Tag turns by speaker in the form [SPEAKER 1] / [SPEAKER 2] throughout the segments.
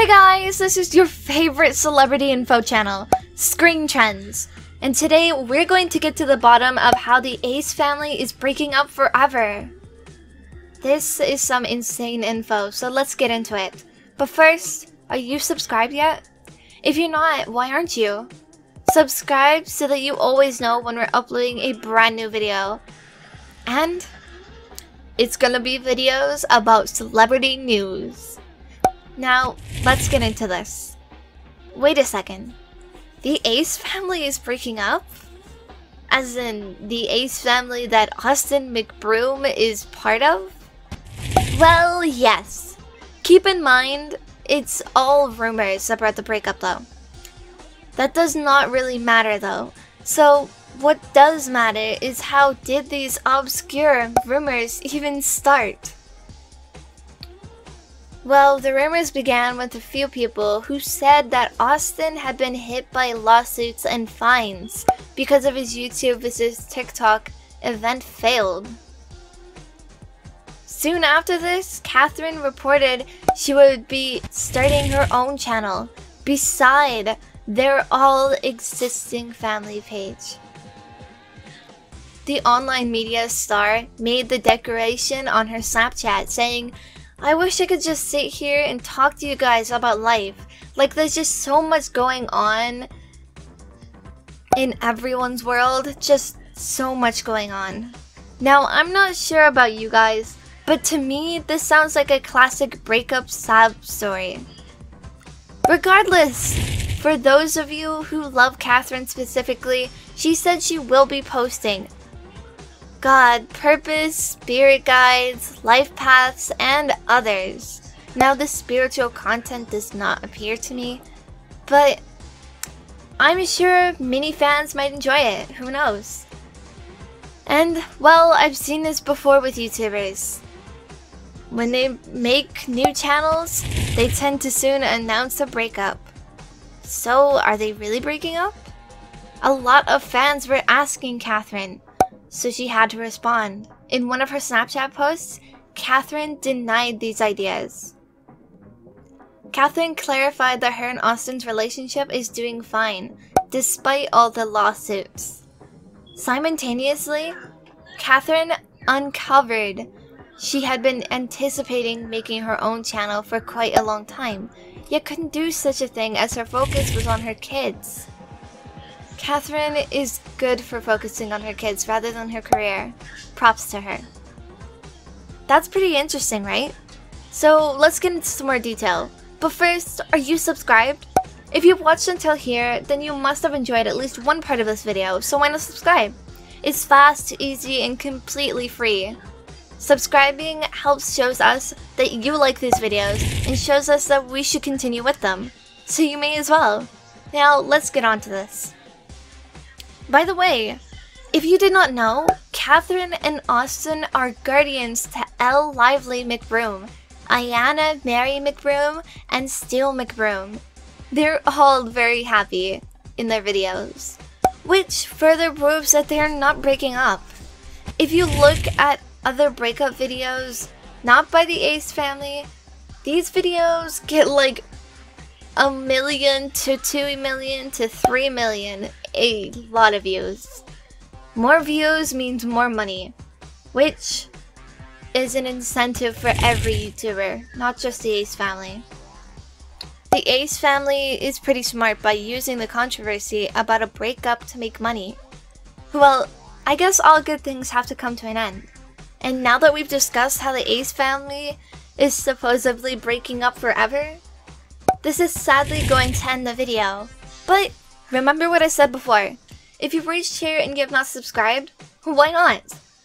[SPEAKER 1] Hey guys, this is your favorite celebrity info channel, Screen Trends. And today we're going to get to the bottom of how the Ace family is breaking up forever. This is some insane info, so let's get into it. But first, are you subscribed yet? If you're not, why aren't you? Subscribe so that you always know when we're uploading a brand new video. And it's gonna be videos about celebrity news. Now, let's get into this. Wait a second. The Ace family is breaking up? As in, the Ace family that Austin McBroom is part of? Well, yes. Keep in mind, it's all rumors about the breakup though. That does not really matter though. So, what does matter is how did these obscure rumors even start? Well, the rumors began with a few people who said that Austin had been hit by lawsuits and fines because of his YouTube vs TikTok event failed. Soon after this, Catherine reported she would be starting her own channel beside their all existing family page. The online media star made the declaration on her Snapchat saying, I wish I could just sit here and talk to you guys about life. Like, there's just so much going on in everyone's world. Just so much going on. Now, I'm not sure about you guys, but to me, this sounds like a classic breakup sad story. Regardless, for those of you who love Catherine specifically, she said she will be posting God, purpose, spirit guides, life paths, and others. Now, this spiritual content does not appear to me, but I'm sure many fans might enjoy it. Who knows? And, well, I've seen this before with YouTubers. When they make new channels, they tend to soon announce a breakup. So, are they really breaking up? A lot of fans were asking Catherine, so she had to respond. In one of her Snapchat posts, Catherine denied these ideas. Catherine clarified that her and Austin's relationship is doing fine, despite all the lawsuits. Simultaneously, Catherine uncovered she had been anticipating making her own channel for quite a long time, yet couldn't do such a thing as her focus was on her kids. Catherine is good for focusing on her kids rather than her career. Props to her. That's pretty interesting, right? So let's get into some more detail. But first, are you subscribed? If you've watched until here, then you must have enjoyed at least one part of this video, so why not subscribe? It's fast, easy, and completely free. Subscribing helps shows us that you like these videos and shows us that we should continue with them. So you may as well. Now, let's get on to this. By the way, if you did not know, Catherine and Austin are guardians to Elle Lively McBroom, Ayana Mari McBroom, and Steel McBroom. They're all very happy in their videos, which further proves that they're not breaking up. If you look at other breakup videos, not by the Ace family, these videos get like a million to two million to three million a lot of views. More views means more money, which is an incentive for every YouTuber, not just the Ace family. The Ace family is pretty smart by using the controversy about a breakup to make money. Well, I guess all good things have to come to an end. And now that we've discussed how the Ace family is supposedly breaking up forever, this is sadly going to end the video. But Remember what I said before. If you've reached here and you have not subscribed, why not?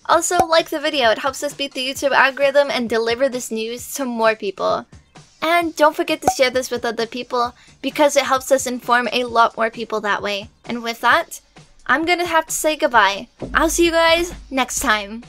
[SPEAKER 1] Also, like the video, it helps us beat the YouTube algorithm and deliver this news to more people. And don't forget to share this with other people because it helps us inform a lot more people that way. And with that, I'm gonna have to say goodbye. I'll see you guys next time.